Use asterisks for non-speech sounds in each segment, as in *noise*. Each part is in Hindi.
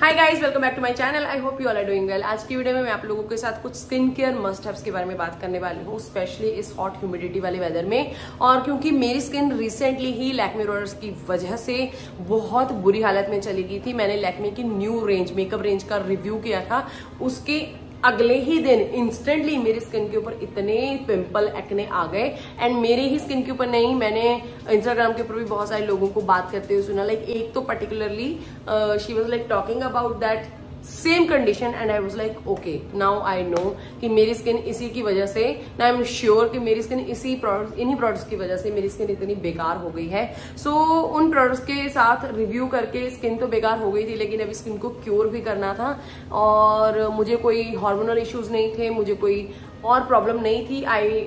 Hi guys welcome back to my channel I hope you are doing well आज की वीडियो में मैं आप लोगों के साथ कुछ स्किन केयर मस्ट हैव्स के बारे में बात करने वाली हूँ स्पेशली इस हॉट ह्यूमिडिटी वाले वेदर में। और क्योंकि मेरी स्किन रिसेंटली ही लैक्मे रोडर्स की वजह से बहुत बुरी हालत में चली गई थी, मैंने लैक्मे की न्यू रेंज मेकअप रेंज का रिव्यू किया था, उसके अगले ही दिन इंस्टेंटली मेरी स्किन के ऊपर इतने पिंपल एक्ने आ गए। एंड मेरे ही स्किन के ऊपर नहीं, मैंने इंस्टाग्राम के ऊपर भी बहुत सारे लोगों को बात करते हुए सुना। लाइक एक तो particularly she was like talking about that same condition and I was like okay now I know कि मेरी स्किन इसी की वजह से ना आई एम श्योर कि मेरी स्किन इसी प्रोडक्ट इन्हीं प्रोडक्ट्स की वजह से मेरी स्किन इतनी बेकार हो गई है। सो so, उन प्रोडक्ट्स के साथ रिव्यू करके स्किन तो बेकार हो गई थी लेकिन अभी स्किन को क्योर भी करना था और मुझे कोई हार्मोनल इश्यूज़ नहीं थे मुझे कोई और प्रॉब्लम नहीं थी। आई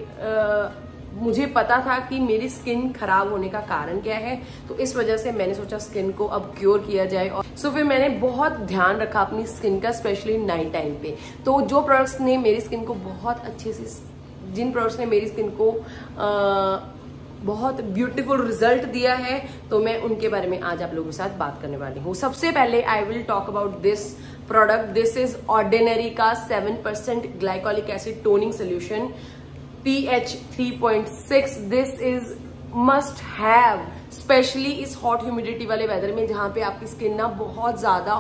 मुझे पता था कि मेरी स्किन खराब होने का कारण क्या है तो इस वजह से मैंने सोचा स्किन को अब क्योर किया जाए और सो फिर मैंने बहुत ध्यान रखा अपनी स्किन का स्पेशली नाइट टाइम पे। तो जो प्रोडक्ट्स ने मेरी स्किन को बहुत अच्छे से जिन प्रोडक्ट्स ने मेरी स्किन को आ, बहुत ब्यूटीफुल रिज़ल्ट दिया है तो मैं उनके बारे में आज आप लोगों के साथ बात करने वाली हूँ। सबसे पहले I will talk about this product this is Ordinary का seven percent glycolic acid toning solution pH 3.6 this is must have specially इस हॉट ह्यूमिडिटी वाले वेदर में, जहाँ पे आपकी स्किन ना बहुत ज़्यादा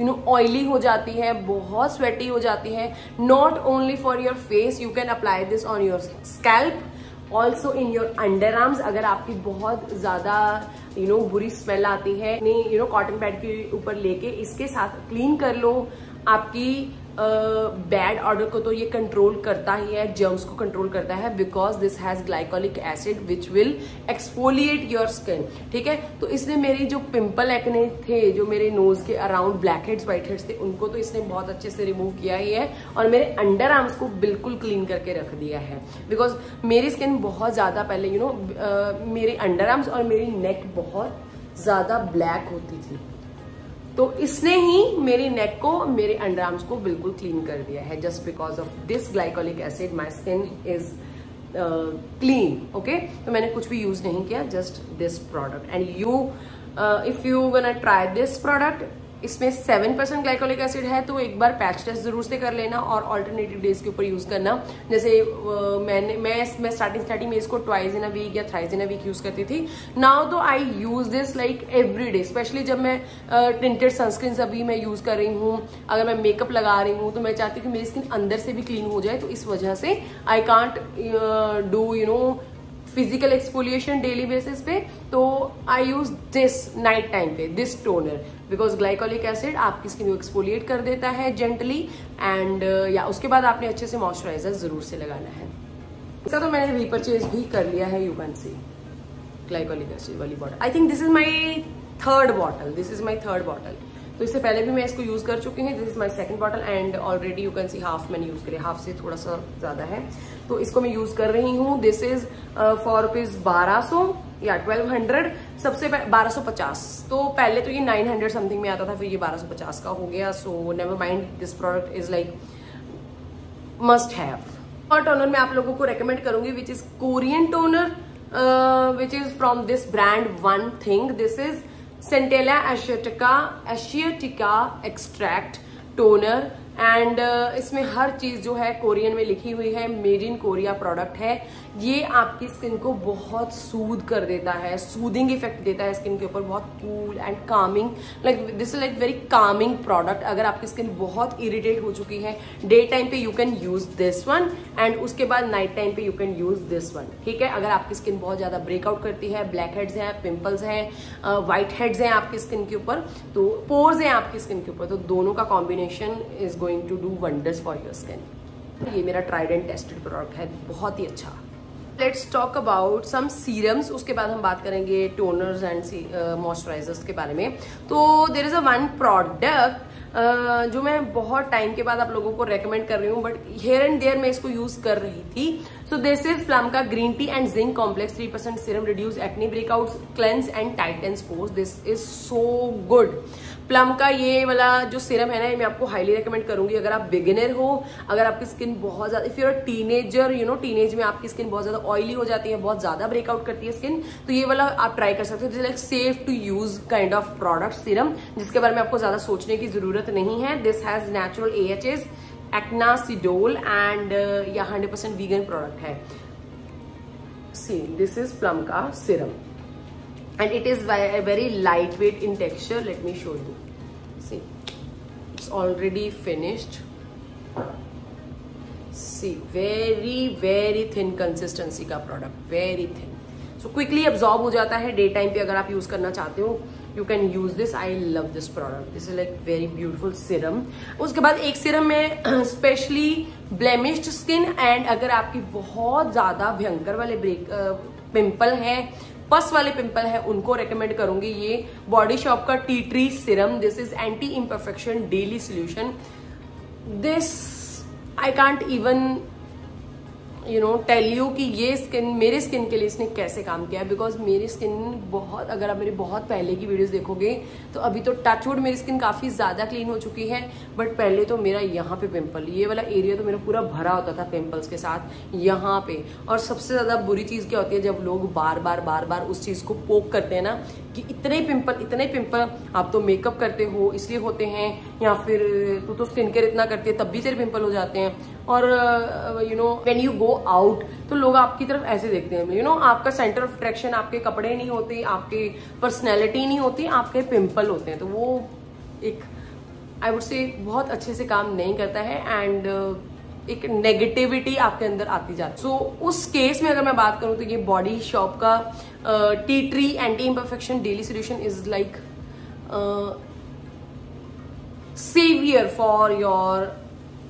यू नो ऑयली हो जाती है, बहुत स्वेटी हो जाती है not only for your face you can apply this on your scalp also in your underarms अगर आपकी बहुत ज़्यादा यू नो बुरी स्मेल आती है यू नो कॉटन पैड के ऊपर लेके, इसके साथ क्लीन कर लो, आपकी बैड ऑर्डर को तो ये कंट्रोल करता ही है जर्म्स को कंट्रोल करता है because this has glycolic acid which will exfoliate your skin ठीक है? तो इसने मेरी जो पिंपल एक्ने थे जो मेरे नोज़ के around blackheads whiteheads थे उनको तो इसने बहुत अच्छे से रिमूव किया ही है और मेरे अंडर आर्म्स को बिल्कुल क्लीन करके रख दिया है। बिकॉज़ मेरी स्किन बहुत ज़्यादा पहले you you know know, uh, मेरे अंडर आर्म्स और मेरी नेक बहुत ज़्यादा ब्लैक होती थी। तो इसने ही मेरी नेक को, मेरे अंडर आर्म्स को बिल्कुल क्लीन कर दिया है just because of this glycolic acid my skin is clean okay तो मैंने कुछ भी यूज़ नहीं किया just this product and you if you want try this product इसमें सेवन परसेंट ग्लाइकोलिक एसिड है तो एक बार पैच टेस्ट ज़रूर से कर लेना और ऑल्टरनेटिव डेज़ के ऊपर यूज़ करना। जैसे मैंने, मैं मैं स्टार्टिंग स्टार्टिंग में इसको ट्वाइस इन अ वीक या thrice in a week use करती थी। नाउ तो I use this like every day specially जब मैं टिंटेड सनस्क्रीन अभी मैं यूज़ कर रही हूँ। अगर मैं मेकअप लगा रही हूँ तो मैं चाहती हूँ कि मेरी स्किन अंदर से भी क्लीन हो जाए तो इस वजह से I can't do you know physical exfoliation daily basis पे तो I use this night time पे this toner because glycolic acid आपकी स्किन को एक्सपोलिएट कर देता है जेंटली एंड uh, या उसके बाद आपने अच्छे से मॉइस्चराइजर ज़रूर से लगाना है। इसका तो मैंने रिपर्चेज भी कर लिया है यू सी ग्लाइकोलिक एसिड वाली bottle I think this is my third bottle this is my third bottle तो इससे पहले भी मैं इसको यूज़ कर चुकी हूँ। This is my second bottle and already you can see half मैंने यूज़ करी। हाफ़ से थोड़ा सा ज़्यादा है। तो इसको मैं यूज़ कर रही हूँ। दिस इज़ फॉर रुपीज़ बारह या ट्वेल्व हंड्रेड सबसे बारह सौ पचास। तो पहले तो ये नाइन हंड्रेड समथिंग में आता था, फिर ये बारह सौ पचास का हो गया। So never mind this product is like must have और टोनर मैं आप लोगों को रेकमेंड करूँगी which is Korean toner which is from this brand one thing this is centella asiatica asiatica extract toner and uh, इसमें हर चीज़ जो है कोरियन में लिखी हुई है मेड इन कोरिया प्रोडक्ट है। ये आपकी स्किन को बहुत सूद कर देता है सूदिंग इफ़ेक्ट देता है स्किन के ऊपर बहुत cool and calming like this is like very calming product अगर आपकी स्किन बहुत इरिटेट हो चुकी है डे टाइम पे you can use this one and उसके बाद नाइट टाइम पे you can use this one ठीक है? अगर आपकी स्किन बहुत ज़्यादा ब्रेकआउट करती है ब्लैक हेड्स हैं पिंपल्स हैं व्हाइट हेड्स हैं आपकी स्किन के ऊपर तो पोर्स हैं आपकी स्किन के ऊपर तो दोनों का combination is going to do wonders for your skin ये मेरा ट्राइड एंड टेस्टेड प्रोडक्ट है, बहुत ही अच्छा। Let's talk about some serums उसके बाद हम बात करेंगे टोनर्स एंड मॉइस्चराइजर्स के बारे में। तो there is a one product जो मैं बहुत टाइम के बाद आप लोगों को रेकमेंड कर रही हूँ बट हेयर एंड देयर मैं इसको यूज़ कर रही थी। सो दिस इज़ प्लम का green tea and zinc complex three percent serum reduce acne breakout cleanse and tighten pores this is so good Plum का ये वाला जो सिरम है ना मैं आपको हाईली रिकमेंड करूँगी। अगर आप बिगिनर हो, अगर आपकी स्किन बहुत ज़्यादा if you're teenager you know teenage में आपकी स्किन बहुत ज़्यादा ऑयली हो जाती है, बहुत ज़्यादा ब्रेकआउट करती है स्किन तो ये वाला आप ट्राई कर सकते हो। Like safe to use kind of product serum जिसके बारे में आपको ज़्यादा सोचने की ज़रूरत नहीं है। This has natural A H As acnacidol and यह हंड्रेड परसेंट वीगन प्रोडक्ट है। सी दिस इज़ प्लम का serum and it is very lightweight in texture let me show you see it's already finished see very very thin consistency का product very thin so quickly absorb हो जाता है डे टाइम पे अगर आप यूज़ करना चाहते हो you can use this I love this product this is like very beautiful serum उसके बाद एक सिरम में स्पेशली ब्लेमिश्ड स्किन एंड अगर आपकी बहुत ज़्यादा भयंकर वाले ब्रेक पिंपल है पस वाले पिंपल है, उनको रेकमेंड करूँगी ये बॉडी शॉप का tea tree serum this is anti imperfection daily solution this I can't even you know tell you कि ये स्किन मेरे स्किन के लिए इसने कैसे काम किया है? बिकॉज़ मेरी स्किन बहुत, अगर आप मेरी बहुत पहले की वीडियोस देखोगे तो अभी तो टचवुड मेरी स्किन काफ़ी ज़्यादा क्लीन हो चुकी है बट पहले तो मेरा यहाँ पे पिंपल ये वाला एरिया तो मेरा पूरा भरा होता था पिंपल्स के साथ, यहाँ पे। और सबसे ज़्यादा बुरी चीज़ क्या होती है, जब लोग बार बार बार बार उस चीज़ को पोक करते हैं ना, कि इतने पिंपल इतने पिंपल आप तो मेकअप करते हो, इसलिए होते हैं या फिर तू तो स्किन केयर इतना करती है तब भी तेरे पिंपल हो जाते हैं। और you know when you go out तो लोग आपकी तरफ़ ऐसे देखते हैं। यू you नो know, आपका सेंटर ऑफ़ अट्रैक्शन आपके कपड़े नहीं होते आपके पर्सनैलिटी नहीं होती आपके पिम्पल होते हैं। तो वो एक आई वुड से बहुत अच्छे से काम नहीं करता है एंड uh, एक नेगेटिविटी आपके अंदर आती जाती सो so, उस केस में अगर मैं बात करूँ तो ये बॉडी शॉप का tea tree anti imperfection daily solution is like saviour for your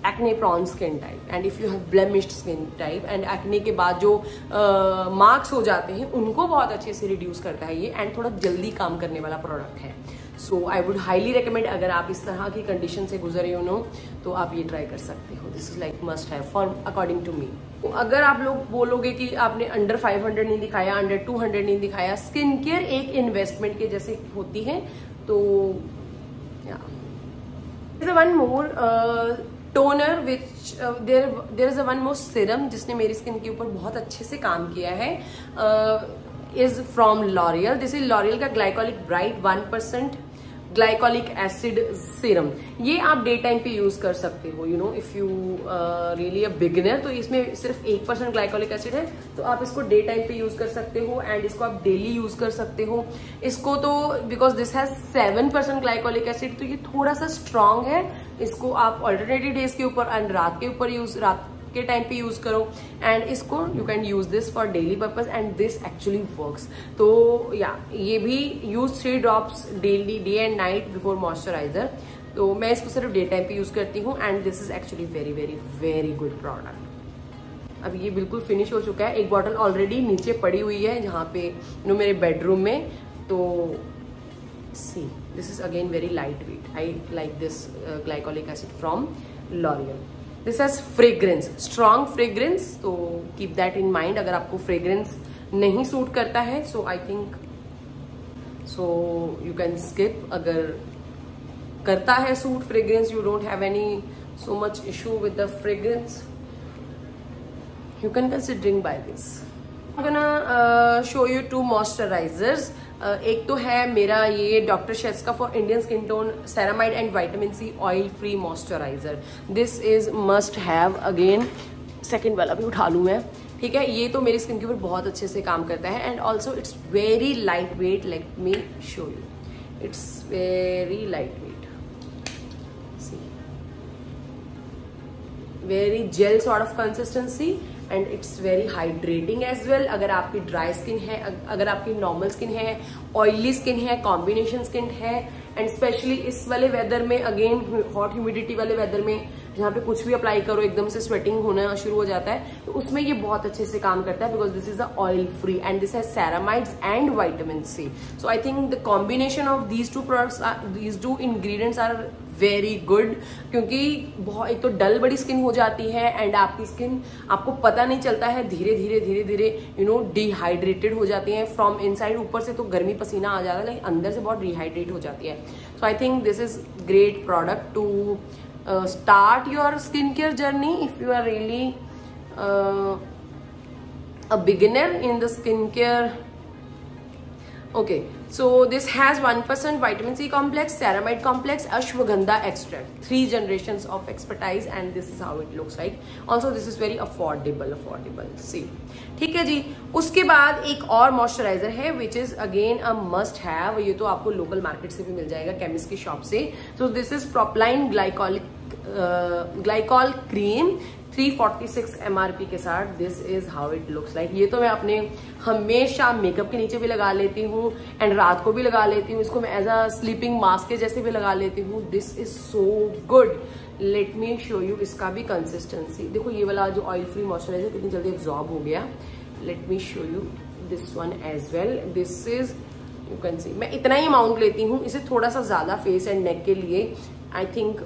acne prone skin type and if you have blemished skin type and acne के बाद जो मार्क्स uh, हो जाते हैं उनको बहुत अच्छे से रिड्यूस करता है ये एंड थोड़ा जल्दी काम करने वाला प्रोडक्ट है। So I would highly recommend अगर आप इस तरह की कंडीशन से गुजरे हो नो तो आप ये ट्राई कर सकते हो। दिस इज़ लाइक मस्ट है फॉर अकॉर्डिंग टू मी अगर आप लोग बोलोगे कि आपने अंडर 500 नहीं दिखाया अंडर 200 नहीं दिखाया स्किन केयर एक इन्वेस्टमेंट के जैसे होती है तो one more toner which there there is a one more serum जिसने मेरी स्किन के ऊपर बहुत अच्छे से काम किया है is from L'Oreal this is L'Oreal का glycolic bright one percent glycolic acid serum ये आप डे टाइम पे यूज़ कर सकते हो you know if you really a beginner तो इसमें सिर्फ़ एक परसेंट ग्लाइकोलिक एसिड है तो आप इसको डे टाइम पे यूज़ कर सकते हो एंड इसको आप डेली यूज़ कर सकते हो। इसको तो because this has seven percent glycolic acid तो ये थोड़ा सा स्ट्रांग है। इसको आप ऑल्टरनेटिव डेज़ के ऊपर एंड रात के ऊपर यूज़ रात के टाइम पे यूज़ करो. एंड इसको you can use this for daily purpose and this actually works तो या ये भी use three drops daily day and night before moisturiser तो मैं इसको सिर्फ़ डे टाइम पे यूज़ करती हूँ and this is actually very very very good product अब ये बिल्कुल फिनिश हो चुका है. एक बॉटल ऑलरेडी नीचे पड़ी हुई है जहाँ पे नो मेरे बेडरूम में. तो see this is again very lightweight I like this glycolic acid from L'Oreal this has fragrance strong fragrance तो कीप दैट इन माइंड अगर आपको फ्रेग्रेंस नहीं सूट करता है so I think so you can skip अगर करता है suit fragrance you don't have any so much issue with the fragrance you can considering by this. I'm gonna uh, show you एक तो है मेरा ये डॉक्टर शेट्स का for Indian skin tone ceramide and vitamin C oil free moisturiser this is must have again second वाला भी उठा लू मैं। ठीक है? ये तो मेरी स्किन के ऊपर बहुत अच्छे से काम करता है and also it's very light weight let me show you it's very light weight very gel sort of consistency and it's very hydrating as well अगर आपकी ड्राई स्किन है अगर आपकी नॉर्मल स्किन है ऑयली स्किन है कॉम्बिनेशन स्किन है एंड स्पेशली इस वाले वेदर में अगेन हॉट ह्यूमिडिटी वाले वेदर में जहाँ पे कुछ भी अप्लाई करो, एकदम से स्वेटिंग होना शुरू हो जाता है तो उसमें ये बहुत अच्छे से काम करता है because this is the oil free and this has ceramides and vitamin C so I think the combination of these two products these two ingredients are very good क्योंकि बहुत, एक तो डल बड़ी स्किन हो जाती है एंड आपकी स्किन आपको पता नहीं चलता है, धीरे धीरे धीरे धीरे यू नो डिहाइड्रेटेड हो जाती है फ्रॉम इनसाइड ऊपर से तो गर्मी पसीना आ जाता है, लेकिन अंदर से बहुत डिहाइड्रेट हो जाती है. So I think this is great product to start your skin care journey if you are really a beginner in the skin care okay so this has one percent vitamin C complex ceramide complex ashwagandha extract three generation of expertise and this is how it looks like also this is very affordable affordable see ठीक है जी? उसके बाद एक और मॉइस्चराइजर है which is again a must have ये तो आपको लोकल मार्केट से भी मिल जाएगा केमिस्ट की शॉप से. So this is propylene glycolic glycol cream 346 MRP के साथ this is how it looks like ये तो मैं अपने हमेशा मेकअप के नीचे भी लगा लेती हूँ एंड रात को भी लगा लेती हूँ। इसको मैं एज अ स्लीपिंग मास्क के जैसे भी लगा लेती हूँ। This is so good let me show you इसका भी कंसिस्टेंसी देखो ये वाला जो ऑयल फ्री मॉइस्चराइजर कितनी जल्दी एब्जॉर्ब हो गया। Let me show you this one as well this is you can see मैं इतना ही अमाउंट लेती हूँ। इसे थोड़ा सा ज़्यादा फेस एंड नेक के लिए I think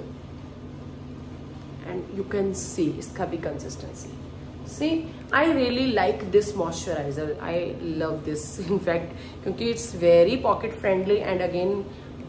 and you can see scabby consistency. See i really like this moisturizer. I love this *laughs* in fact because it's very pocket friendly and again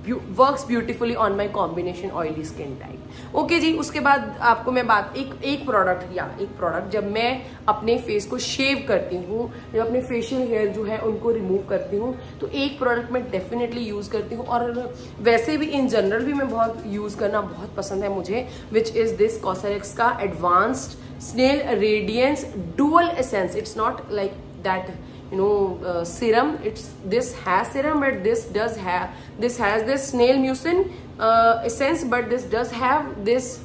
works beautifully on my combination oily skin type okay जी, उसके बाद आपको मैं बात, एक एक प्रोडक्ट या एक प्रोडक्ट जब मैं अपने फेस को शेव करती हूँ, जब अपने फेशियल हेयर जो है उनको रिमूव करती हूँ तो एक प्रोडक्ट मैं डेफिनेटली यूज़ करती हूँ। और वैसे भी इन जनरल भी मैं बहुत यूज़ करना बहुत पसंद है मुझे विच इज़ दिस कॉसरेक्स का advanced snail radiance dual essence it's not like that you know uh, serum. It's this has serum but this does have this has this snail mucin uh, essence but this does have this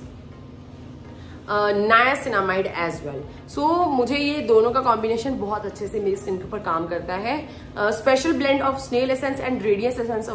uh, niacinamide as well. So so, मुझे ये दोनों का कॉम्बिनेशन बहुत अच्छे से मेरी स्किन के ऊपर काम करता है। Special blend of snail essence and radius essence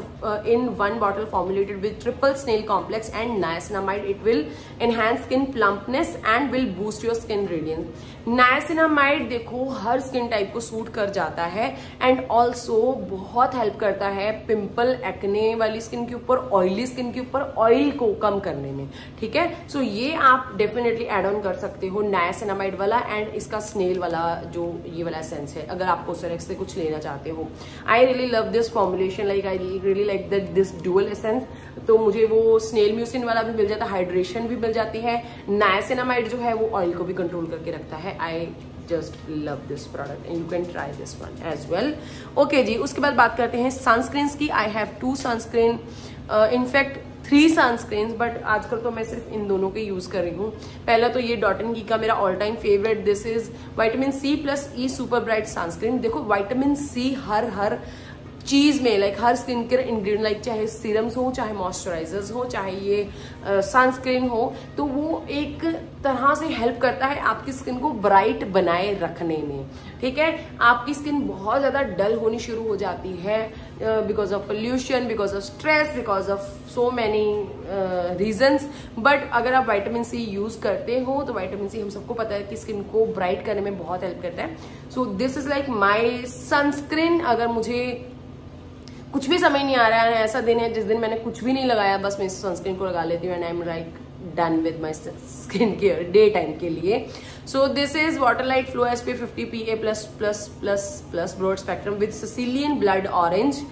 in one bottle formulated with triple snail complex and niacinamide it will enhance skin plumpness and will boost your skin radiance niacinamide देखो हर स्किन टाइप को सूट कर जाता है एंड ऑल्सो बहुत हेल्प करता है पिंपल एक्ने वाली स्किन के ऊपर ऑयली स्किन के ऊपर ऑयल को कम करने में। ठीक है? सो so, ये आप डेफिनेटली एड ऑन कर सकते हो नायासिनामाइड वाला एंड इसका स्नेल वाला जो ये वाला सेंस है, अगर आपको सेरेक्स से कुछ लेना चाहते हो। I really love this formulation like I really like that this dual essence तो मुझे वो स्नेल म्यूसिन वाला भी मिल जाता है हाइड्रेशन भी मिल जाती है। नायासिनामाइड जो है, वो ऑयल को भी कंट्रोल करके रखता है। I just love this product and you can try this one as well okay जी, उसके बाद बात करते हैं सनस्क्रीन की। I have two sunscreen in fact three sunscreen but आजकल तो मैं सिर्फ़ इन दोनों के यूज़ कर रही हूँ। पहला तो ये डॉटन की का मेरा all time favourite this is vitamin C plus E super bright sunscreen देखो वाइटामिन सी हर हर चीज़ में लाइक हर स्किन केयर इंग्रेडिएंट लाइक चाहे सीरम्स हो, चाहे मॉइस्चराइजर्स हो, चाहे ये सनस्क्रीन हो तो वो एक तरह से हेल्प करता है आपकी स्किन को ब्राइट बनाए रखने में। ठीक है? आपकी स्किन बहुत ज़्यादा डल होनी शुरू हो जाती है because of pollution because of stress because of so many reasons but अगर आप वाइटामिन सी यूज़ करते हो तो वाइटामिन सी हम सबको पता है कि स्किन को ब्राइट करने में बहुत हेल्प करता है। So this is like my sunscreen अगर मुझे कुछ भी समझ नहीं आ रहा है, ऐसा दिन है जिस दिन मैंने कुछ भी नहीं लगाया, बस मैं इस सनस्क्रीन को लगा लेती हूँ and I am like done with my skin care day time के लिए। So this is water light flow S P fifty P A plus plus plus plus broad spectrum with Sicilian blood orange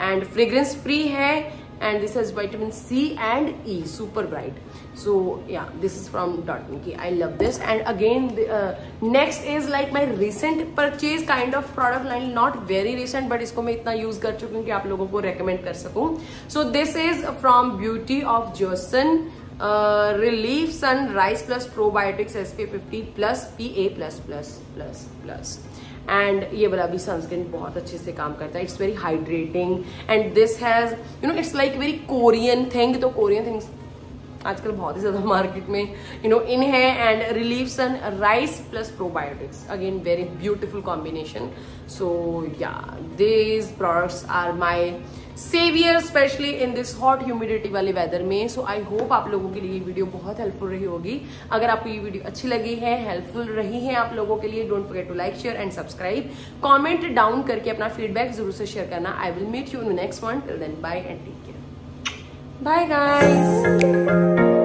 and fragrance free है। And this has vitamin C and E super bright so yeah this is from Dot Nikki I love this and again the, uh, next is like my recent purchase kind of product line not very recent but इसको मैं इतना use कर चुकी हूँ कि आप लोगों को recommend कर सकूँ so this is from Beauty of Johnson uh, Relief Sun Rice Plus Probiotics SPF 50 plus PA plus plus plus plus and ये वाला भी सनस्क्रीन बहुत अच्छे से काम करता है. It's very hydrating and this has you know it's like very Korean thing तो कोरियन थिंग्स आजकल बहुत ही ज़्यादा मार्केट में यू नो इन है and relieve sun rice plus probiotics again very beautiful combination so yeah this products are my saviour specially in this hot humidity वाले वेदर में. सो आई होप आप लोगों के लिए ये वीडियो बहुत हेल्पफुल रही होगी. अगर आपको ये वीडियो अच्छी लगी है हेल्पफुल रही है आप लोगों के लिए don't forget to like share and subscribe comment down करके अपना फीडबैक ज़रूर से शेयर करना. I will meet you in next one till then bye and take care bye guys